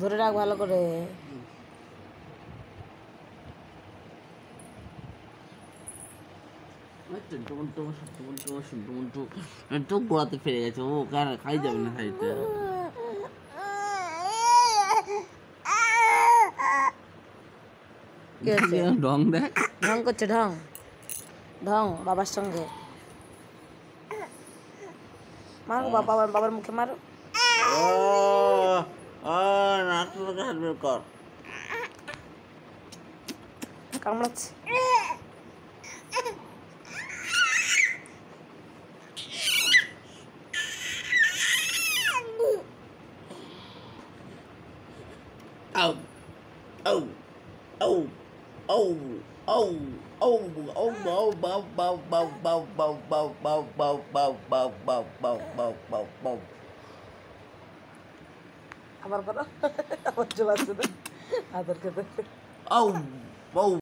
ধরে রাখ ভালো করে। তো গোড়াতে ফিরে গেছে ও কার খাই যাবে না খাইতে ঢং দেখ। ঢং করছে ঢং। ঢং বাবার সঙ্গে। মারো বাবা বাবার বাবার মুখে মারো। ও ও নাক থেকে হাত বের কর কামড়াচ্ছে Au. Au. Au. Au. Au. Au. Au. Bao bao bao bao bao bao bao bao bao bao bao bao bao bao bao আমার বলো। আমার জল আছে না আদর খেতে ও